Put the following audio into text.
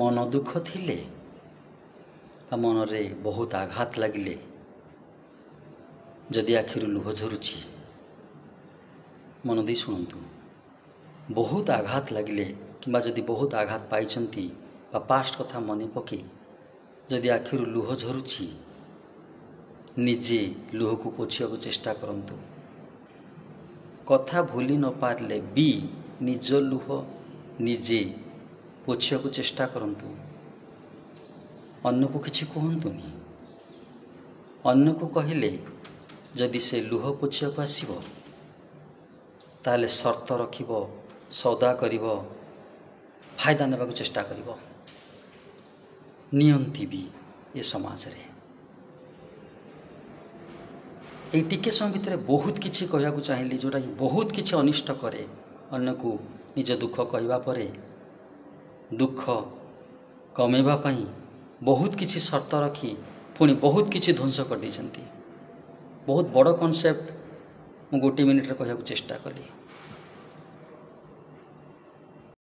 ମନ ଦୁଃଖ ଥିଲେ ବା ମନରେ ବହୁତ ଆଘାତ ଲାଗିଲେ ଯଦି ଆଖିରୁ ଲୁହ ଝରୁଛି ମନ ଦେଇ ଶୁଣନ୍ତୁ ବହୁତ ଆଘାତ ଲାଗିଲେ କିମ୍ବା ଯଦି ବହୁତ ଆଘାତ ପାଇଛନ୍ତି ବା ପାଷ୍ଟ କଥା ମନେ ପକାଇ ଯଦି ଆଖିରୁ ଲୁହ ଝରୁଛି ନିଜେ ଲୁହକୁ ପୋଛିବାକୁ ଚେଷ୍ଟା କରନ୍ତୁ କଥା ଭୁଲି ନ ପାରିଲେ ବି ନିଜ ଲୁହ ନିଜେ पोवाकु चेष्टा कि अन्नको कि कुनि अन्नको कहिले जतिसे लुह पोछाको आसब त सर्त रखि सदा गराइदा नै चेष्टाक नियतिर एटिक समयभित्र बहुत कि जोटा कि बहुत कि अनिष्ट कन्नको निज दुःख क्यापरे ଦୁଃଖ କମେଇବା ପାଇଁ ବହୁତ କିଛି ସର୍ତ୍ତ ରଖି ପୁଣି ବହୁତ କିଛି ଧ୍ୱଂସ କରିଦେଇଛନ୍ତି ବହୁତ ବଡ଼ କନସେପ୍ଟ ମୁଁ ଗୋଟିଏ ମିନିଟ୍ରେ କହିବାକୁ ଚେଷ୍ଟା କଲି